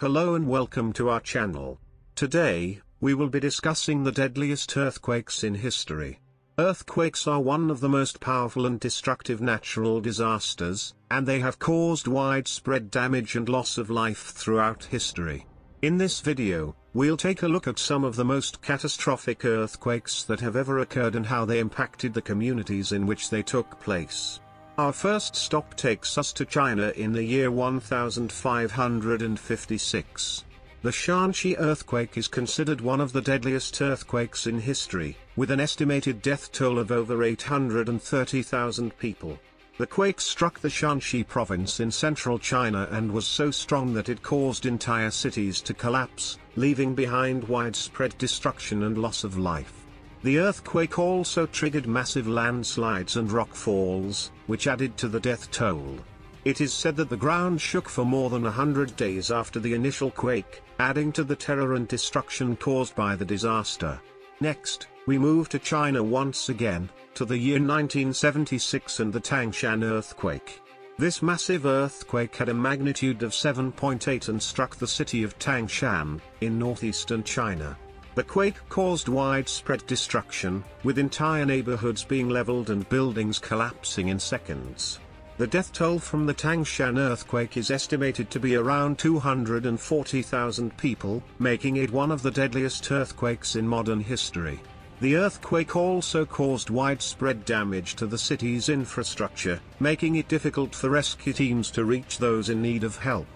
Hello and welcome to our channel. Today, we will be discussing the deadliest earthquakes in history. Earthquakes are one of the most powerful and destructive natural disasters, and they have caused widespread damage and loss of life throughout history. In this video, we'll take a look at some of the most catastrophic earthquakes that have ever occurred and how they impacted the communities in which they took place. Our first stop takes us to China in the year 1556. The Shanxi earthquake is considered one of the deadliest earthquakes in history, with an estimated death toll of over 830,000 people. The quake struck the Shanxi province in central China and was so strong that it caused entire cities to collapse, leaving behind widespread destruction and loss of life. The earthquake also triggered massive landslides and rock falls, which added to the death toll. It is said that the ground shook for more than a hundred days after the initial quake, adding to the terror and destruction caused by the disaster. Next, we move to China once again, to the year 1976 and the Tangshan earthquake. This massive earthquake had a magnitude of 7.8 and struck the city of Tangshan, in northeastern China. The quake caused widespread destruction, with entire neighborhoods being leveled and buildings collapsing in seconds. The death toll from the Tangshan earthquake is estimated to be around 240,000 people, making it one of the deadliest earthquakes in modern history. The earthquake also caused widespread damage to the city's infrastructure, making it difficult for rescue teams to reach those in need of help.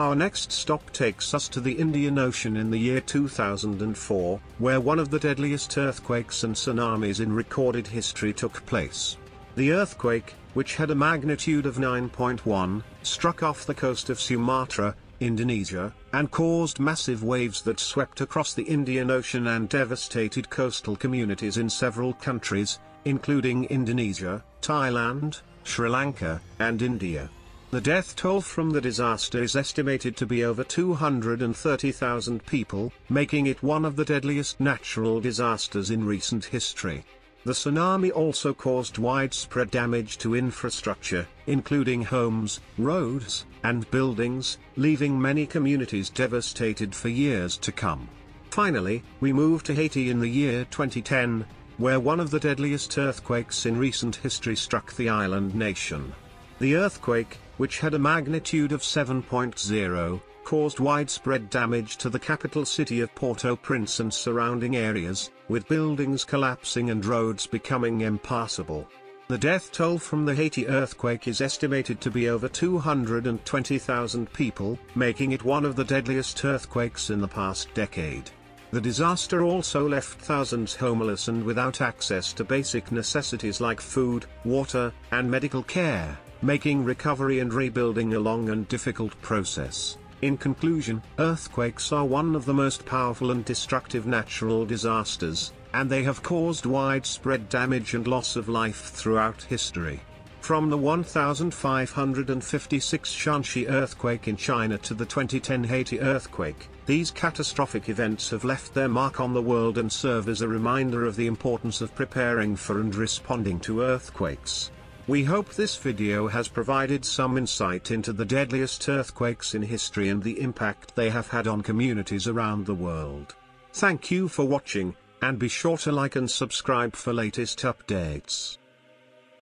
Our next stop takes us to the Indian Ocean in the year 2004, where one of the deadliest earthquakes and tsunamis in recorded history took place. The earthquake, which had a magnitude of 9.1, struck off the coast of Sumatra, Indonesia, and caused massive waves that swept across the Indian Ocean and devastated coastal communities in several countries, including Indonesia, Thailand, Sri Lanka, and India. The death toll from the disaster is estimated to be over 230,000 people, making it one of the deadliest natural disasters in recent history. The tsunami also caused widespread damage to infrastructure, including homes, roads, and buildings, leaving many communities devastated for years to come. Finally, we move to Haiti in the year 2010, where one of the deadliest earthquakes in recent history struck the island nation. The earthquake, which had a magnitude of 7.0, caused widespread damage to the capital city of Port-au-Prince and surrounding areas, with buildings collapsing and roads becoming impassable. The death toll from the Haiti earthquake is estimated to be over 220,000 people, making it one of the deadliest earthquakes in the past decade. The disaster also left thousands homeless and without access to basic necessities like food, water, and medical care making recovery and rebuilding a long and difficult process. In conclusion, earthquakes are one of the most powerful and destructive natural disasters, and they have caused widespread damage and loss of life throughout history. From the 1556 Shanxi earthquake in China to the 2010 Haiti earthquake, these catastrophic events have left their mark on the world and serve as a reminder of the importance of preparing for and responding to earthquakes. We hope this video has provided some insight into the deadliest earthquakes in history and the impact they have had on communities around the world. Thank you for watching, and be sure to like and subscribe for latest updates.